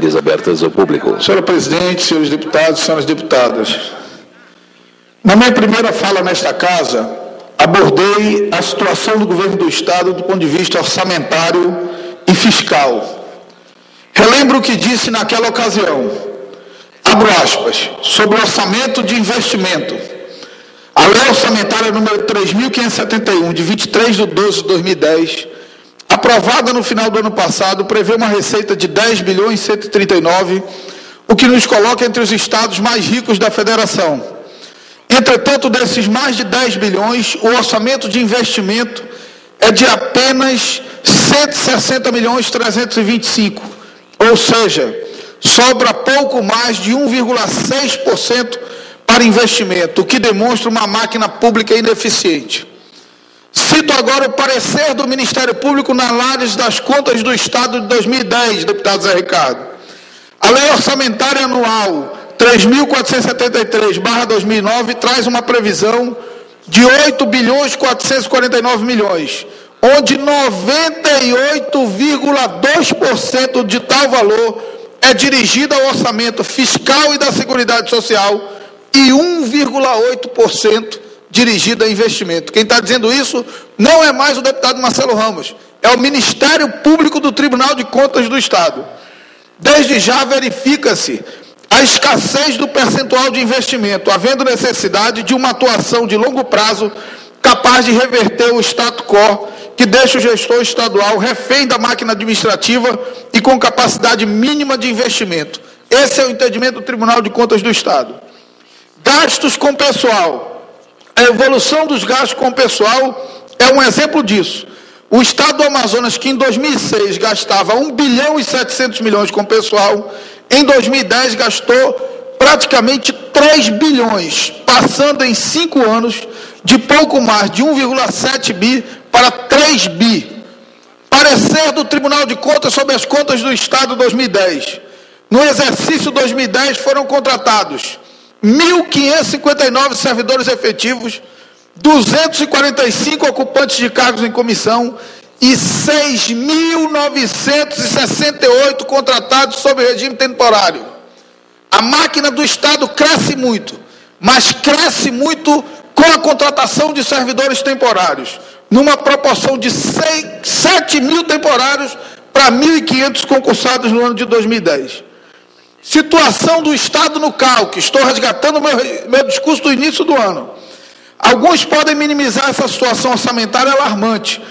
parlamentares abertas ao público. Senhor presidente, senhores deputados, senhoras deputadas. Na minha primeira fala nesta casa, abordei a situação do governo do Estado do ponto de vista orçamentário e fiscal. Relembro o que disse naquela ocasião, abro aspas, sobre o orçamento de investimento. A lei orçamentária número 3.571, de 23 de 12 de 2010, aprovada no final do ano passado, prevê uma receita de 10 bilhões 139, o que nos coloca entre os estados mais ricos da federação. Entretanto, desses mais de 10 bilhões, o orçamento de investimento é de apenas 160 milhões 325, ou seja, sobra pouco mais de 1,6% para investimento, o que demonstra uma máquina pública ineficiente. Cito agora o parecer do Ministério Público na análise das contas do Estado de 2010, deputado Zé Ricardo. A lei orçamentária anual 3.473/2009 traz uma previsão de 8 bilhões 449 milhões, onde 98,2% de tal valor é dirigida ao orçamento fiscal e da Seguridade Social e 1,8% dirigida a investimento. Quem está dizendo isso não é mais o deputado Marcelo Ramos, é o Ministério Público do Tribunal de Contas do Estado. Desde já verifica-se a escassez do percentual de investimento, havendo necessidade de uma atuação de longo prazo capaz de reverter o status quo que deixa o gestor estadual refém da máquina administrativa e com capacidade mínima de investimento. Esse é o entendimento do Tribunal de Contas do Estado. Gastos com pessoal. A evolução dos gastos com pessoal é um exemplo disso. O Estado do Amazonas, que em 2006 gastava 1 bilhão e 700 milhões com pessoal, em 2010 gastou praticamente 3 bilhões, passando em cinco anos de pouco mais de 1,7 bi para 3 bi. Parecer do Tribunal de Contas sobre as contas do Estado 2010. No exercício 2010 foram contratados 1.559 servidores efetivos, 245 ocupantes de cargos em comissão e 6.968 contratados sob regime temporário. A máquina do Estado cresce muito, mas cresce muito com a contratação de servidores temporários, numa proporção de 6, 7 mil temporários para 1.500 concursados no ano de 2010. Situação do Estado no calque. Estou resgatando meu, meu discurso do início do ano. Alguns podem minimizar essa situação orçamentária alarmante,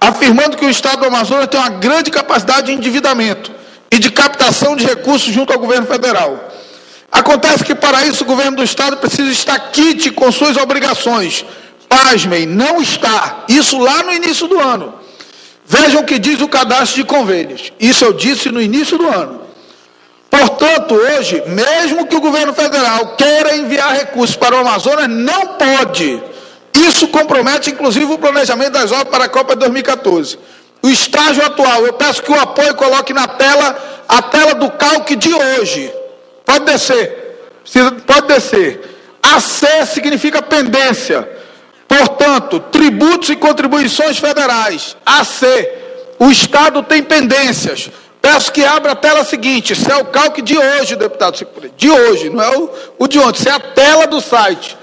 afirmando que o Estado do Amazonas tem uma grande capacidade de endividamento e de captação de recursos junto ao governo federal. Acontece que para isso o governo do Estado precisa estar quite com suas obrigações. Pasmem, não está. Isso lá no início do ano. Vejam o que diz o cadastro de convênios. Isso eu disse no início do ano. Portanto, hoje, mesmo que o governo federal queira enviar recursos para o Amazonas, não pode. Isso compromete, inclusive, o planejamento das obras para a Copa 2014. O estágio atual, eu peço que o apoio coloque na tela a tela do calque de hoje. Pode descer. Pode descer. AC significa pendência. Portanto, tributos e contribuições federais. AC. O Estado tem pendências. Peço que abra a tela seguinte, isso é o calque de hoje, deputado De hoje, não é o, o de ontem, isso é a tela do site.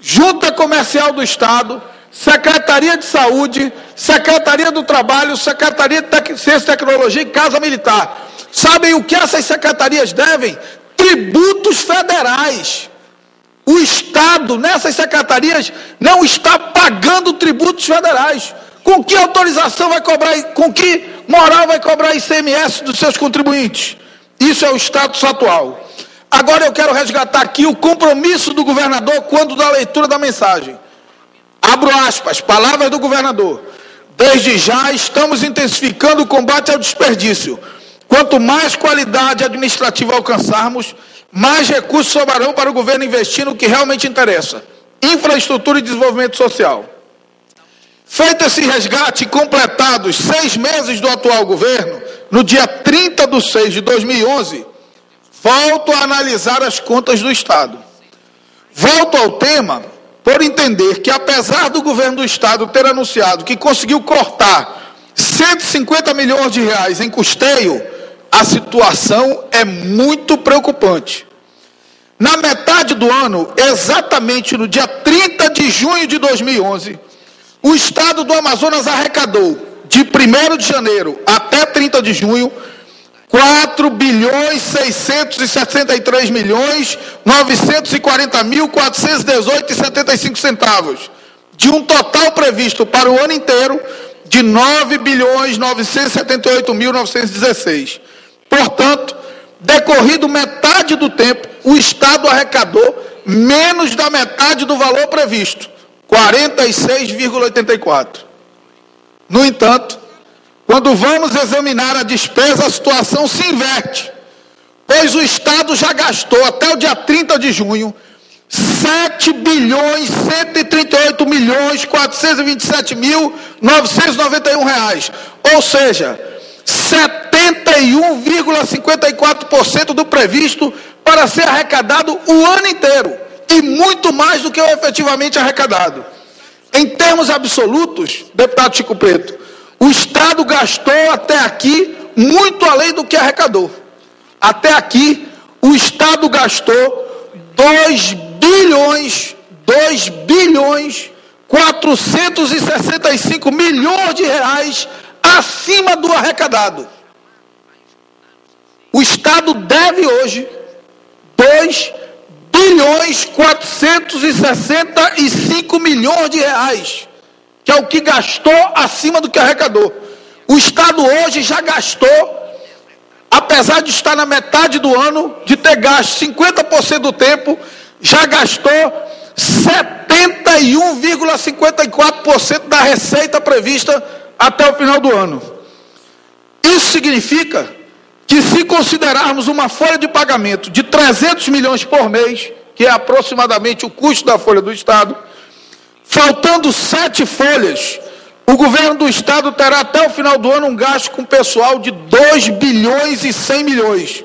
Junta Comercial do Estado, Secretaria de Saúde, Secretaria do Trabalho, Secretaria de Tec Ciência e Tecnologia e Casa Militar. Sabem o que essas secretarias devem? Tributos federais. O Estado, nessas secretarias, não está pagando tributos federais. Com que autorização vai cobrar, com que moral vai cobrar ICMS dos seus contribuintes? Isso é o status atual. Agora eu quero resgatar aqui o compromisso do governador quando da leitura da mensagem. Abro aspas, palavras do governador. Desde já estamos intensificando o combate ao desperdício. Quanto mais qualidade administrativa alcançarmos, mais recursos sobrarão para o governo investir no que realmente interessa: infraestrutura e desenvolvimento social. Feito esse resgate e completados seis meses do atual governo, no dia 30 de 6 de 2011, volto a analisar as contas do Estado. Volto ao tema por entender que, apesar do governo do Estado ter anunciado que conseguiu cortar 150 milhões de reais em custeio, a situação é muito preocupante. Na metade do ano, exatamente no dia 30 de junho de 2011, o estado do Amazonas arrecadou, de 1 de janeiro até 30 de junho, 4 bilhões 663 milhões 940 mil 418 e 75 centavos, de um total previsto para o ano inteiro de 9 bilhões 978 mil 916. Portanto, decorrido metade do tempo, o Estado arrecadou menos da metade do valor previsto, 46,84. No entanto, quando vamos examinar a despesa, a situação se inverte, pois o Estado já gastou até o dia 30 de junho 7 bilhões 138 milhões 427 mil 991 reais, ou seja, 71,54% do previsto para ser arrecadado o ano inteiro e muito mais do que o efetivamente arrecadado. Em termos absolutos, deputado Chico Preto, o Estado gastou até aqui muito além do que arrecadou. Até aqui, o Estado gastou 2 bilhões, 2 bilhões 465 milhões de reais acima do arrecadado. O Estado deve hoje 2 bilhões 465 milhões de reais, que é o que gastou acima do que arrecadou. O Estado hoje já gastou, apesar de estar na metade do ano, de ter gasto 50% do tempo, já gastou 71,54% da receita prevista até o final do ano. Isso significa que se considerarmos uma folha de pagamento de 300 milhões por mês, que é aproximadamente o custo da folha do Estado, faltando sete folhas, o governo do Estado terá até o final do ano um gasto com pessoal de 2 bilhões e 100 milhões,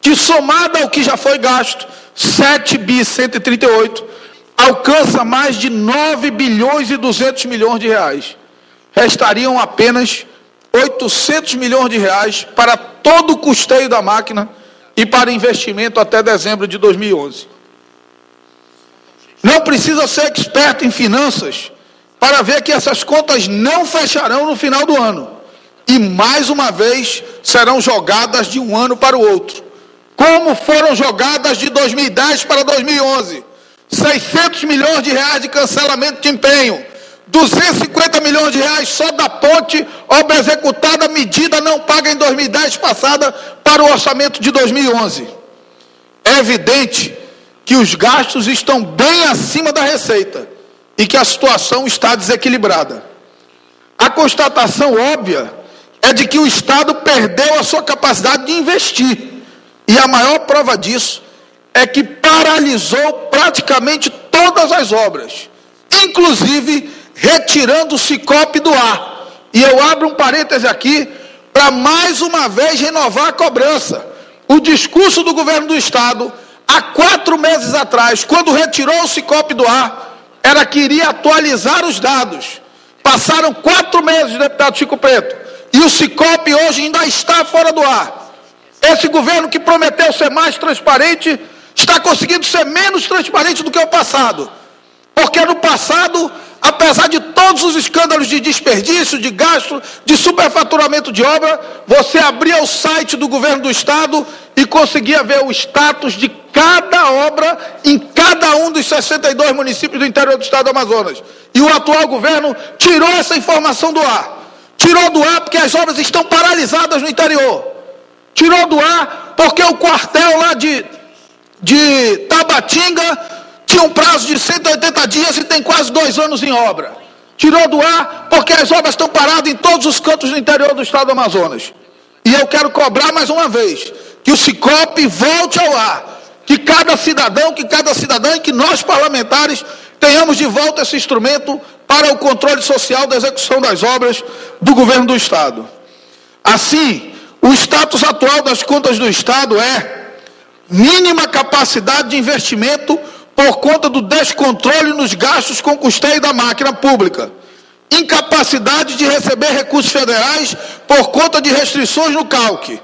que somado ao que já foi gasto, 7 bi 138, alcança mais de 9 bilhões e 200 milhões de reais. Restariam apenas 800 milhões de reais para todo o custeio da máquina e para investimento até dezembro de 2011. Não precisa ser experto em finanças para ver que essas contas não fecharão no final do ano e mais uma vez serão jogadas de um ano para o outro, como foram jogadas de 2010 para 2011. 600 milhões de reais de cancelamento de empenho, 250 milhões de reais só da ponte, obra executada, medida não paga em 2010 passada para o orçamento de 2011. É evidente que os gastos estão bem acima da receita e que a situação está desequilibrada. A constatação óbvia é de que o Estado perdeu a sua capacidade de investir. E a maior prova disso é que paralisou praticamente todas as obras, inclusive retirando o Cicope do ar. E eu abro um parêntese aqui para mais uma vez renovar a cobrança. O discurso do governo do Estado, há quatro meses atrás, quando retirou o Cicope do ar, era que iria atualizar os dados. Passaram quatro meses, deputado Chico Preto, e o Cicope hoje ainda está fora do ar. Esse governo que prometeu ser mais transparente está conseguindo ser menos transparente do que o passado. Porque no passado apesar de todos os escândalos de desperdício, de gasto, de superfaturamento de obra, você abria o site do governo do estado e conseguia ver o status de cada obra em cada um dos 62 municípios do interior do estado do Amazonas. E o atual governo tirou essa informação do ar. Tirou do ar porque as obras estão paralisadas no interior. Tirou do ar porque o quartel lá de, de Tabatinga tinha um prazo de 180 dias e tem quase dois anos em obra. Tirou do ar porque as obras estão paradas em todos os cantos do interior do estado do Amazonas. E eu quero cobrar mais uma vez que o Cicope volte ao ar. Que cada cidadão, que cada cidadã e que nós parlamentares tenhamos de volta esse instrumento para o controle social da execução das obras do governo do Estado. Assim, o status atual das contas do Estado é mínima capacidade de investimento por conta do descontrole nos gastos com custeio da máquina pública, incapacidade de receber recursos federais por conta de restrições no calque,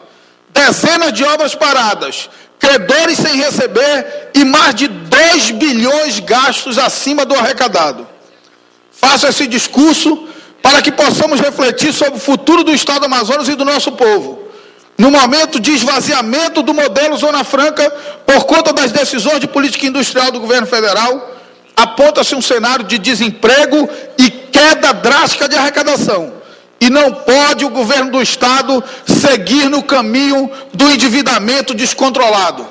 dezenas de obras paradas, credores sem receber e mais de 2 bilhões gastos acima do arrecadado. Faço esse discurso para que possamos refletir sobre o futuro do Estado do Amazonas e do nosso povo. No momento de esvaziamento do modelo Zona Franca, por conta das decisões de política industrial do governo federal, aponta-se um cenário de desemprego e queda drástica de arrecadação. E não pode o governo do Estado seguir no caminho do endividamento descontrolado.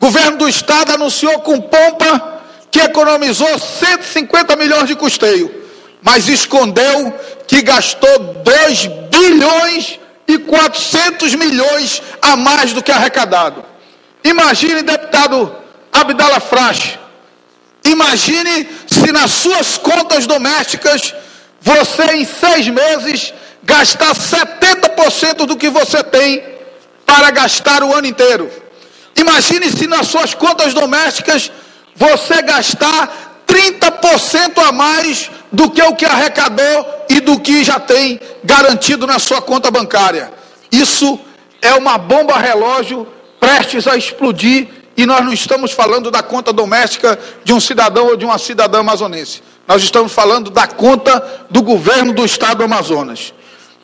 O governo do Estado anunciou com pompa que economizou 150 milhões de custeio, mas escondeu que gastou 2 bilhões e 400 milhões a mais do que arrecadado. Imagine, deputado Abdala Frache, imagine se nas suas contas domésticas você em seis meses gastar 70% do que você tem para gastar o ano inteiro. Imagine se nas suas contas domésticas você gastar 30% a mais do que o que arrecadou e do que já tem garantido na sua conta bancária. Isso é uma bomba relógio prestes a explodir e nós não estamos falando da conta doméstica de um cidadão ou de uma cidadã amazonense. Nós estamos falando da conta do governo do estado do Amazonas.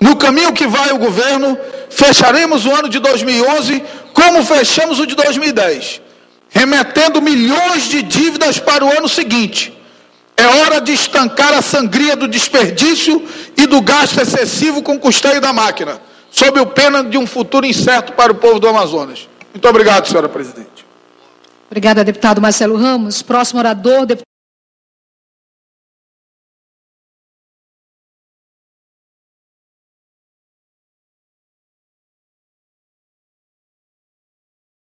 No caminho que vai o governo, fecharemos o ano de 2011 como fechamos o de 2010, remetendo milhões de dívidas para o ano seguinte. É hora de estancar a sangria do desperdício e do gasto excessivo com o custeio da máquina, sob o pena de um futuro incerto para o povo do Amazonas. Muito obrigado, senhora presidente. Obrigada, deputado Marcelo Ramos. Próximo orador, deputado.